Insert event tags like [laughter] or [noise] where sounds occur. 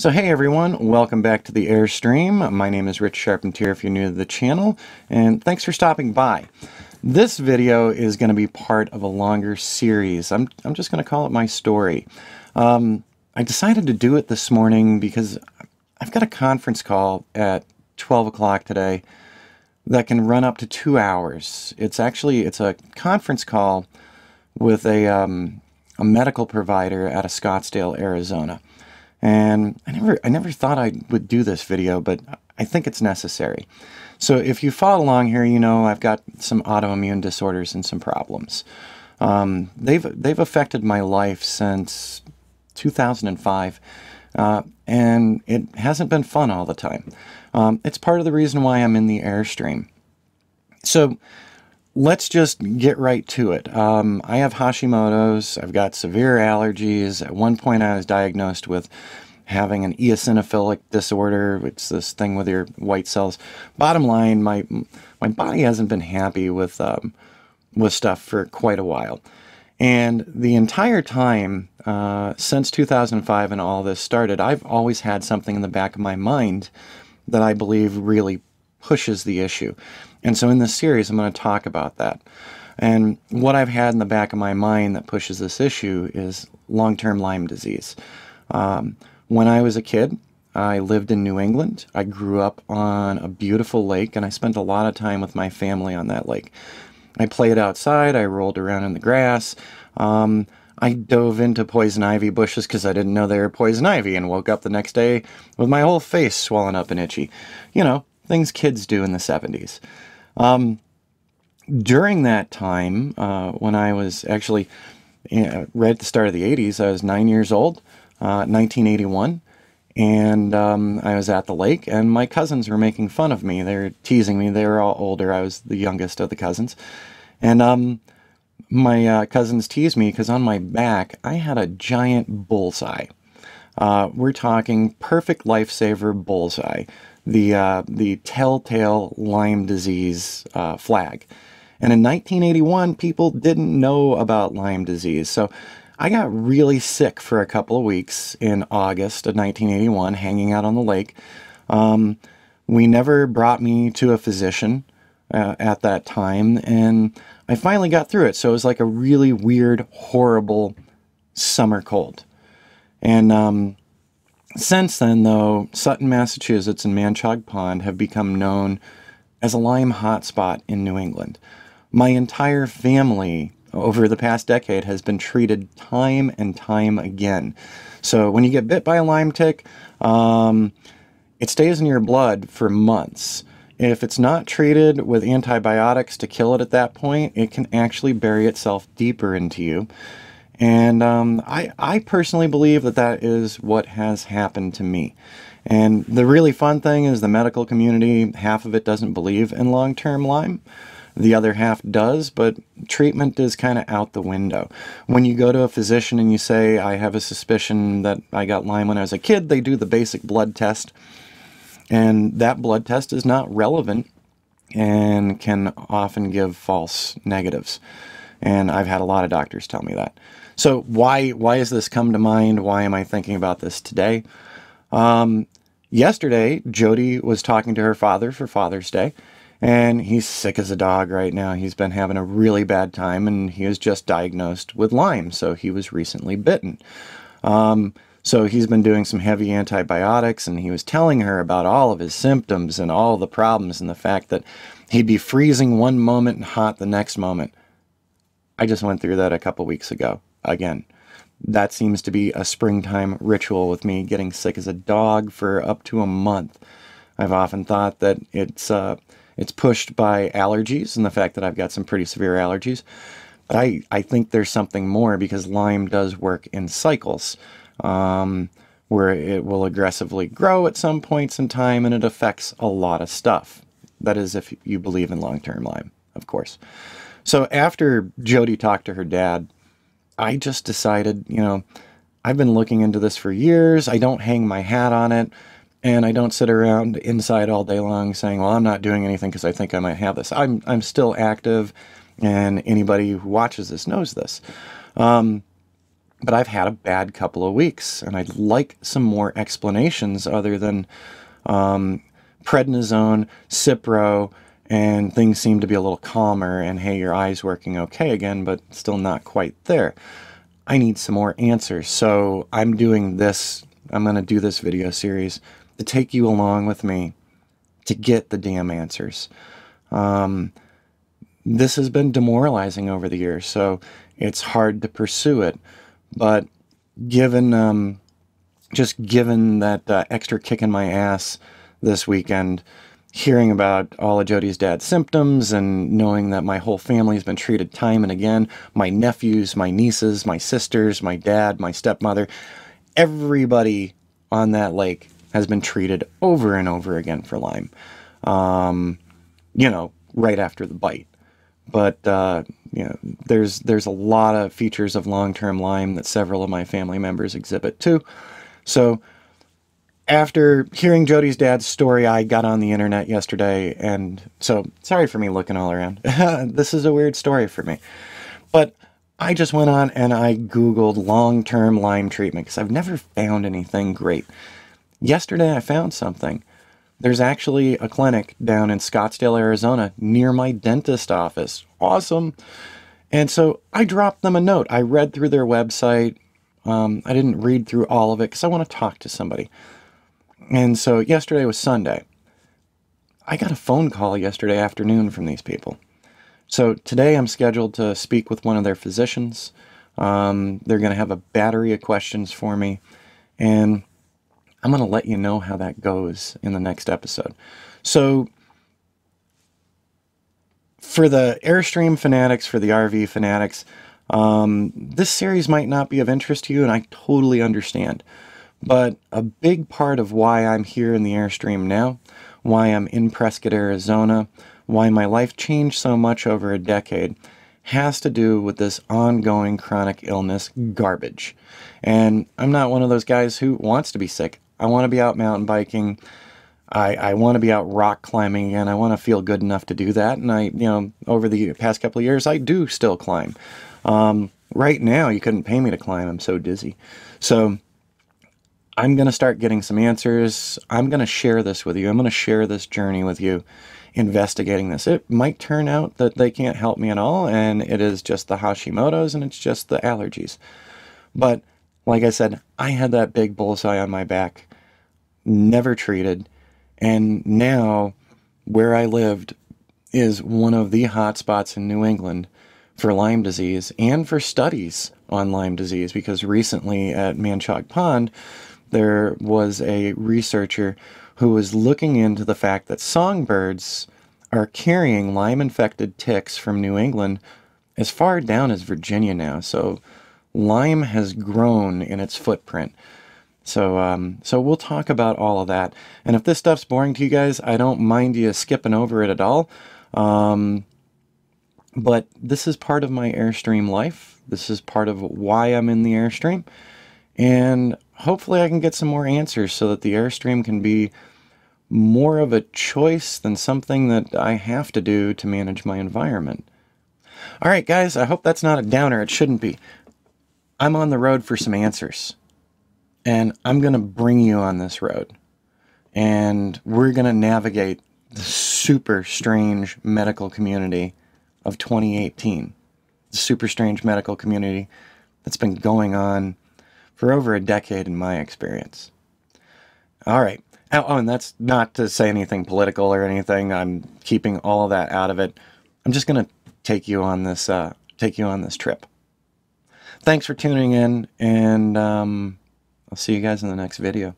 So hey everyone, welcome back to the Airstream. My name is Rich Charpentier if you're new to the channel, and thanks for stopping by. This video is going to be part of a longer series. I'm, I'm just going to call it my story. Um, I decided to do it this morning because I've got a conference call at 12 o'clock today that can run up to two hours. It's actually, it's a conference call with a, um, a medical provider out of Scottsdale, Arizona. And I never, I never thought I would do this video, but I think it's necessary. So if you follow along here, you know I've got some autoimmune disorders and some problems. Um, they've they've affected my life since 2005, uh, and it hasn't been fun all the time. Um, it's part of the reason why I'm in the Airstream. So let's just get right to it. Um, I have Hashimoto's. I've got severe allergies. At one point, I was diagnosed with having an eosinophilic disorder. It's this thing with your white cells. Bottom line, my my body hasn't been happy with um, with stuff for quite a while. And the entire time uh, since 2005 and all this started, I've always had something in the back of my mind that I believe really pushes the issue. And so in this series, I'm going to talk about that. And what I've had in the back of my mind that pushes this issue is long term Lyme disease. Um, when I was a kid, I lived in New England. I grew up on a beautiful lake, and I spent a lot of time with my family on that lake. I played outside, I rolled around in the grass. Um, I dove into poison ivy bushes because I didn't know they were poison ivy and woke up the next day with my whole face swollen up and itchy. You know, things kids do in the 70s. Um, during that time, uh, when I was actually know, right at the start of the 80s, I was nine years old, uh, 1981, and um, I was at the lake, and my cousins were making fun of me. They were teasing me. They were all older. I was the youngest of the cousins. And um, my uh, cousins teased me because on my back, I had a giant bullseye. Uh, we're talking perfect lifesaver bullseye the uh, the telltale Lyme disease uh, flag. And in 1981, people didn't know about Lyme disease. So I got really sick for a couple of weeks in August of 1981, hanging out on the lake. Um, we never brought me to a physician uh, at that time, and I finally got through it. So it was like a really weird, horrible summer cold. And um, since then, though, Sutton, Massachusetts and Manchaug Pond have become known as a Lyme hotspot in New England. My entire family over the past decade has been treated time and time again. So when you get bit by a Lyme tick, um, it stays in your blood for months. If it's not treated with antibiotics to kill it at that point, it can actually bury itself deeper into you. And um, I, I personally believe that that is what has happened to me. And the really fun thing is the medical community, half of it doesn't believe in long term Lyme. The other half does, but treatment is kind of out the window. When you go to a physician and you say, I have a suspicion that I got Lyme when I was a kid, they do the basic blood test. And that blood test is not relevant and can often give false negatives. And I've had a lot of doctors tell me that. So why why has this come to mind? Why am I thinking about this today? Um, yesterday, Jody was talking to her father for Father's Day, and he's sick as a dog right now. He's been having a really bad time, and he was just diagnosed with Lyme, so he was recently bitten. Um, so he's been doing some heavy antibiotics, and he was telling her about all of his symptoms and all the problems, and the fact that he'd be freezing one moment and hot the next moment. I just went through that a couple weeks ago again. That seems to be a springtime ritual with me getting sick as a dog for up to a month. I've often thought that it's uh, it's pushed by allergies and the fact that I've got some pretty severe allergies. But I, I think there's something more because Lyme does work in cycles um, where it will aggressively grow at some points in time and it affects a lot of stuff. That is, if you believe in long term Lyme, of course. So after Jody talked to her dad, I just decided, you know, I've been looking into this for years. I don't hang my hat on it. And I don't sit around inside all day long saying, well, I'm not doing anything because I think I might have this. I'm, I'm still active, and anybody who watches this knows this. Um, but I've had a bad couple of weeks, and I'd like some more explanations other than um, prednisone, Cipro, and things seem to be a little calmer, and hey, your eye's working okay again, but still not quite there. I need some more answers, so I'm doing this, I'm going to do this video series to take you along with me to get the damn answers. Um, this has been demoralizing over the years, so it's hard to pursue it. But given um, just given that uh, extra kick in my ass this weekend, hearing about all of Jody's dad's symptoms and knowing that my whole family has been treated time and again, my nephews, my nieces, my sisters, my dad, my stepmother, everybody on that lake has been treated over and over again for Lyme. Um, you know, right after the bite. But uh, you know, there's there's a lot of features of long-term Lyme that several of my family members exhibit too. So after hearing Jody's dad's story, I got on the internet yesterday, and so sorry for me looking all around. [laughs] this is a weird story for me, but I just went on and I Googled long-term Lyme treatment because I've never found anything great. Yesterday, I found something. There's actually a clinic down in Scottsdale, Arizona, near my dentist office. Awesome. And so I dropped them a note. I read through their website. Um, I didn't read through all of it because I want to talk to somebody. And so yesterday was Sunday. I got a phone call yesterday afternoon from these people. So today I'm scheduled to speak with one of their physicians. Um, they're going to have a battery of questions for me. And I'm going to let you know how that goes in the next episode. So, for the Airstream fanatics, for the RV fanatics, um, this series might not be of interest to you, and I totally understand. But a big part of why I'm here in the Airstream now, why I'm in Prescott, Arizona, why my life changed so much over a decade, has to do with this ongoing chronic illness garbage. And I'm not one of those guys who wants to be sick. I want to be out mountain biking. I, I want to be out rock climbing again. I want to feel good enough to do that. And I, you know, over the past couple of years, I do still climb. Um, right now, you couldn't pay me to climb. I'm so dizzy. So I'm going to start getting some answers. I'm going to share this with you. I'm going to share this journey with you, investigating this. It might turn out that they can't help me at all, and it is just the Hashimoto's and it's just the allergies. But like I said, I had that big bullseye on my back never treated. And now, where I lived is one of the hot spots in New England for Lyme disease and for studies on Lyme disease because recently at Manchaug Pond, there was a researcher who was looking into the fact that songbirds are carrying Lyme infected ticks from New England as far down as Virginia now. So Lyme has grown in its footprint. So, um, so we'll talk about all of that. And if this stuff's boring to you guys, I don't mind you skipping over it at all. Um, but this is part of my Airstream life. This is part of why I'm in the Airstream. And hopefully I can get some more answers so that the Airstream can be more of a choice than something that I have to do to manage my environment. All right, guys, I hope that's not a downer. It shouldn't be. I'm on the road for some answers. And I'm going to bring you on this road. And we're going to navigate the super strange medical community of 2018. The super strange medical community that's been going on for over a decade in my experience. All right. Oh, and that's not to say anything political or anything. I'm keeping all of that out of it. I'm just going to take you on this uh, take you on this trip. Thanks for tuning in, and um, I'll see you guys in the next video.